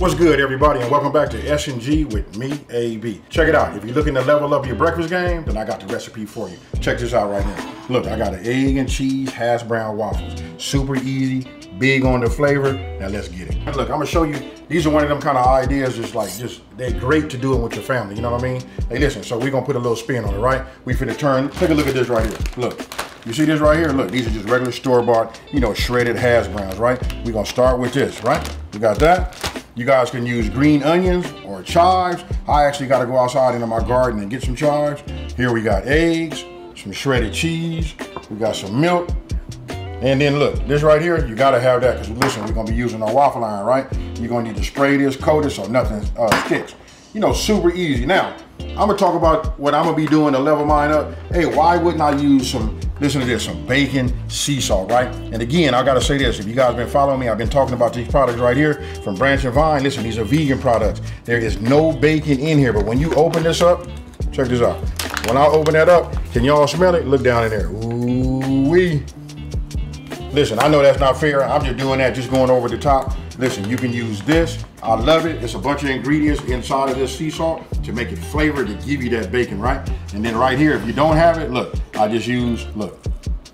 What's good, everybody, and welcome back to S&G with me, AB. Check it out. If you're looking to level up your breakfast game, then I got the recipe for you. Check this out right now. Look, I got an egg and cheese hash brown waffles. Super easy, big on the flavor. Now let's get it. Look, I'm gonna show you. These are one of them kind of ideas. Just like, just they're great to do it with your family. You know what I mean? Hey, listen. So we're gonna put a little spin on it, right? We finna turn. Take a look at this right here. Look. You see this right here? Look, these are just regular store-bought, you know, shredded hash browns, right? We're gonna start with this, right? We got that. You guys can use green onions or chives. I actually got to go outside into my garden and get some chives. Here we got eggs, some shredded cheese. We got some milk. And then look, this right here, you gotta have that because listen, we're gonna be using our waffle iron, right? You're gonna need to spray this, coat it so nothing uh, sticks. You know, super easy. Now, I'm gonna talk about what I'm gonna be doing to level mine up. Hey, why wouldn't I use some, listen to this, some bacon sea salt, right? And again, I gotta say this, if you guys been following me, I've been talking about these products right here from Branch and Vine. Listen, these are vegan products. There is no bacon in here, but when you open this up, check this out. When I open that up, can y'all smell it? Look down in there. Ooh wee. Listen, I know that's not fair. I'm just doing that, just going over the top. Listen, you can use this. I love it. It's a bunch of ingredients inside of this sea salt to make it flavor to give you that bacon, right? And then right here, if you don't have it, look, I just use, look,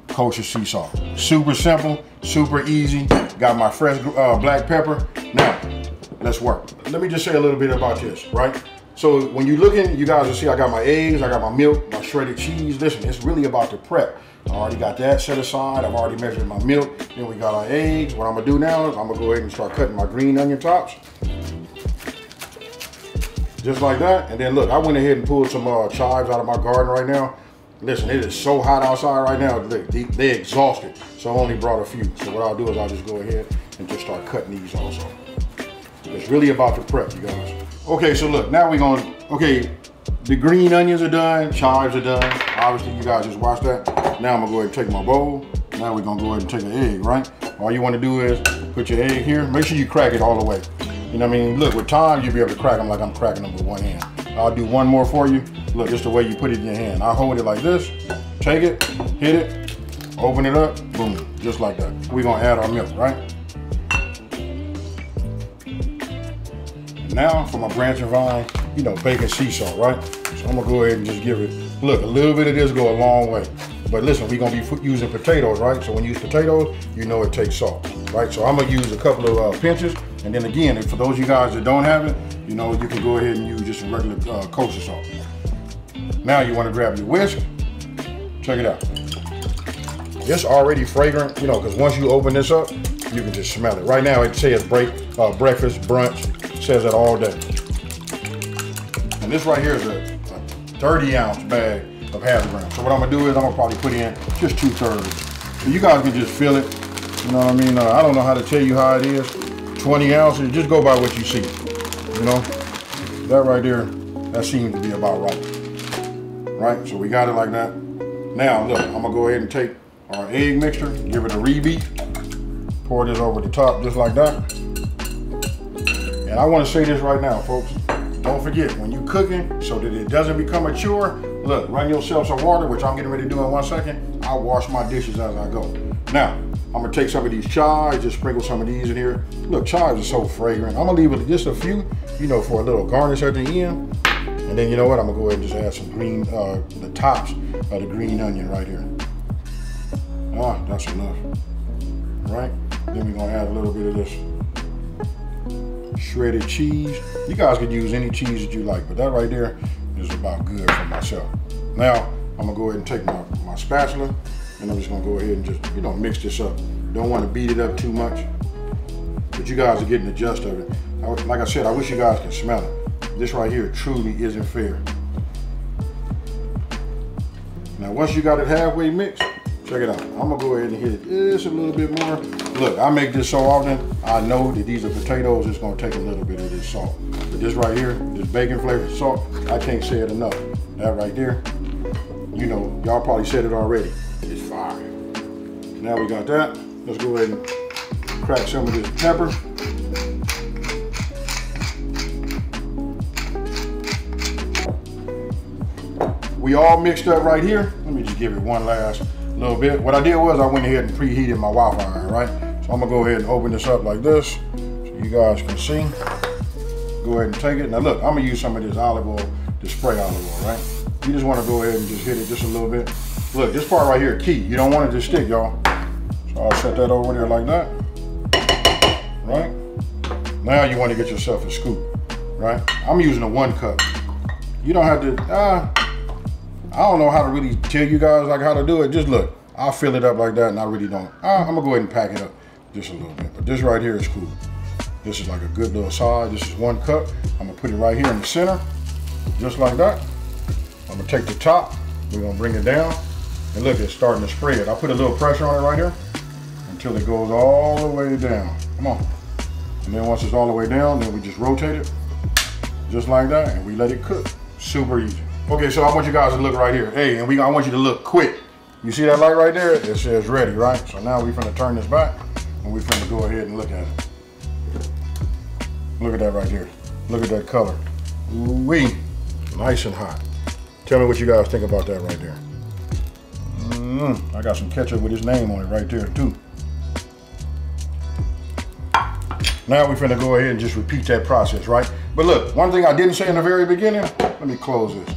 kosher sea salt. Super simple, super easy. Got my fresh uh, black pepper. Now, let's work. Let me just say a little bit about this, right? So when you're looking, you guys will see I got my eggs, I got my milk, my shredded cheese. Listen, it's really about the prep. I already got that set aside. I've already measured my milk. Then we got our eggs. What I'm gonna do now is I'm gonna go ahead and start cutting my green onion tops. Just like that. And then look, I went ahead and pulled some uh, chives out of my garden right now. Listen, it is so hot outside right now. They, they exhausted. So I only brought a few. So what I'll do is I'll just go ahead and just start cutting these also. It's really about the prep, you guys. Okay, so look, now we're going, okay, the green onions are done, chives are done. Obviously, you guys just watched that. Now I'm gonna go ahead and take my bowl. Now we're gonna go ahead and take an egg, right? All you wanna do is put your egg here. Make sure you crack it all the way. You know what I mean? Look, with time, you'll be able to crack them like I'm cracking them with one hand. I'll do one more for you. Look, just the way you put it in your hand. I hold it like this, take it, hit it, open it up, boom, just like that. We're gonna add our milk, right? Now for my branch and vine, you know, bacon sea salt, right? So I'm gonna go ahead and just give it, look, a little bit of this go a long way. But listen, we're gonna be using potatoes, right? So when you use potatoes, you know it takes salt, right? So I'm gonna use a couple of uh, pinches. And then again, for those of you guys that don't have it, you know, you can go ahead and use just regular uh, kosher salt. Now you wanna grab your whisk. Check it out. It's already fragrant, you know, because once you open this up, you can just smell it. Right now it says break, uh, breakfast, brunch, says it all day. And this right here is a, a 30 ounce bag of hash brown. So what I'm gonna do is I'm gonna probably put in just two thirds. So you guys can just feel it. You know what I mean? Uh, I don't know how to tell you how it is. 20 ounces, just go by what you see. You know? That right there, that seems to be about right. Right, so we got it like that. Now look, I'm gonna go ahead and take our egg mixture, give it a rebeat, pour this over the top just like that. And I want to say this right now, folks. Don't forget, when you're cooking, so that it doesn't become a chore, look, run yourself some water, which I'm getting ready to do in one second. I'll wash my dishes as I go. Now, I'm gonna take some of these chives, just sprinkle some of these in here. Look, chives are so fragrant. I'm gonna leave it just a few, you know, for a little garnish at the end. And then you know what? I'm gonna go ahead and just add some green, uh, the tops of the green onion right here. Ah, that's enough. All right? Then we're gonna add a little bit of this shredded cheese. You guys could use any cheese that you like, but that right there about good for myself. Now, I'm gonna go ahead and take my, my spatula and I'm just gonna go ahead and just, you know, mix this up. Don't wanna beat it up too much, but you guys are getting the gist of it. I, like I said, I wish you guys could smell it. This right here truly isn't fair. Now, once you got it halfway mixed, check it out. I'm gonna go ahead and hit this a little bit more. Look, I make this so often, I know that these are potatoes, it's gonna take a little bit of this salt. But this right here, this bacon flavored salt, I can't say it enough. That right there, you know, y'all probably said it already. It's fire. Now we got that. Let's go ahead and crack some of this pepper. We all mixed up right here. Let me just give it one last little bit. What I did was I went ahead and preheated my waffle iron, right? So I'm gonna go ahead and open this up like this so you guys can see. go ahead and take it. Now look, I'm gonna use some of this olive oil, the spray olive oil, right? You just wanna go ahead and just hit it just a little bit. Look, this part right here, key. You don't want it to stick, y'all. So I'll set that over there like that, right? Now you wanna get yourself a scoop, right? I'm using a one cup. You don't have to, uh, I don't know how to really tell you guys like how to do it. Just look, I'll fill it up like that and I really don't. Uh, I'm gonna go ahead and pack it up just a little bit. But this right here is cool. This is like a good little size. This is one cup. I'm gonna put it right here in the center, just like that. I'm gonna take the top, we're gonna bring it down. And look, it's starting to spread. I put a little pressure on it right here until it goes all the way down. Come on. And then once it's all the way down, then we just rotate it, just like that, and we let it cook. Super easy. Okay, so I want you guys to look right here. Hey, and we I want you to look quick. You see that light right there? It says ready, right? So now we're gonna turn this back and we're gonna go ahead and look at it. Look at that right here. Look at that color. Ooh-wee. Nice and hot. Tell me what you guys think about that right there. Mm, I got some ketchup with his name on it right there too. Now we're gonna go ahead and just repeat that process, right? But look, one thing I didn't say in the very beginning, let me close this.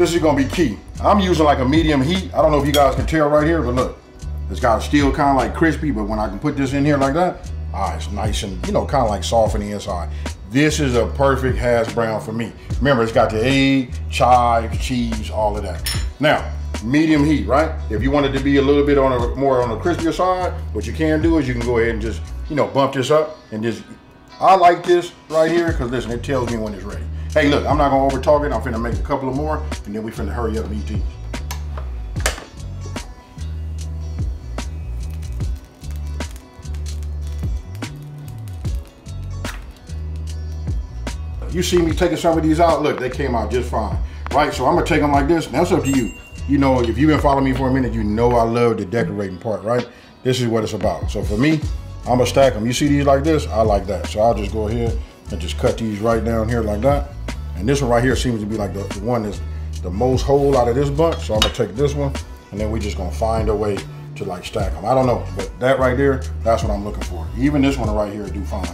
This is gonna be key. I'm using like a medium heat. I don't know if you guys can tell right here, but look, it's got a still kind of like crispy, but when I can put this in here like that, ah, it's nice and, you know, kind of like soft on the inside. This is a perfect hash brown for me. Remember, it's got the egg, chives, cheese, all of that. Now, medium heat, right? If you want it to be a little bit on a more on the crispier side, what you can do is you can go ahead and just, you know, bump this up and just, I like this right here because listen, it tells me when it's ready. Hey, look, I'm not gonna over talk it. I'm finna make a couple of more, and then we finna hurry up and eat these. You see me taking some of these out, look, they came out just fine, right? So I'm gonna take them like this. Now it's up to you. You know, if you've been following me for a minute, you know I love the decorating part, right? This is what it's about. So for me, I'm gonna stack them. You see these like this? I like that. So I'll just go ahead and just cut these right down here like that. And this one right here seems to be like the, the one that's the most whole out of this bunch. So I'm gonna take this one and then we're just gonna find a way to like stack them. I don't know, but that right there, that's what I'm looking for. Even this one right here do fine,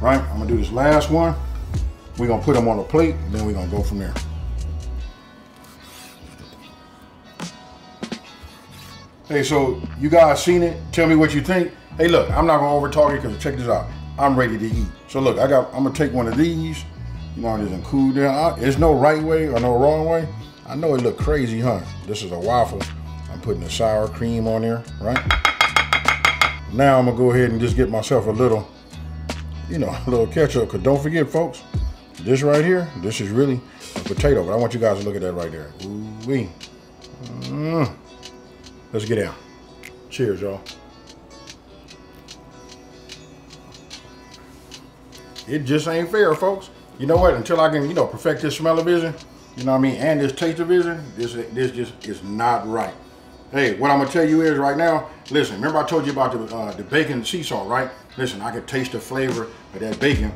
right? I'm gonna do this last one. We're gonna put them on a plate, and then we're gonna go from there. Hey, so you guys seen it? Tell me what you think. Hey, look, I'm not gonna over talk it because check this out. I'm ready to eat. So look, I got. I'm gonna take one of these you know, it isn't cool down. There's no right way or no wrong way. I know it look crazy, huh? This is a waffle. I'm putting the sour cream on there, right? Now I'm gonna go ahead and just get myself a little, you know, a little ketchup. Cause don't forget, folks, this right here, this is really a potato. But I want you guys to look at that right there. Ooh wee. Mm. Let's get down. Cheers, y'all. It just ain't fair, folks you know what? Until I can, you know, perfect this smell of vision, you know what I mean, and this taste of vision, this this just is not right. Hey, what I'm gonna tell you is right now, listen, remember I told you about the, uh, the bacon sea salt, right? Listen, I can taste the flavor of that bacon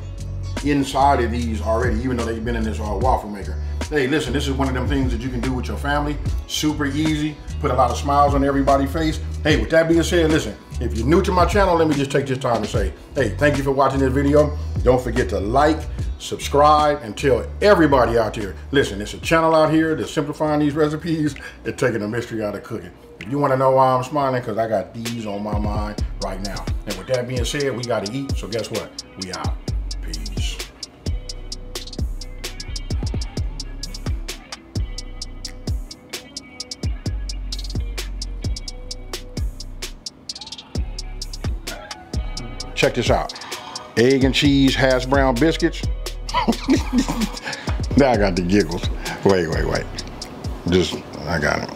inside of these already, even though they've been in this uh, waffle maker. Hey, listen, this is one of them things that you can do with your family. Super easy, put a lot of smiles on everybody's face. Hey, with that being said, listen, if you're new to my channel, let me just take this time to say, hey, thank you for watching this video. Don't forget to like, subscribe, and tell everybody out there, listen, it's a channel out here that's simplifying these recipes and taking the mystery out of cooking. If you want to know why I'm smiling, because I got these on my mind right now. And with that being said, we got to eat, so guess what? We out. Check this out. Egg and cheese hash brown biscuits. now I got the giggles. Wait, wait, wait. Just, I got it.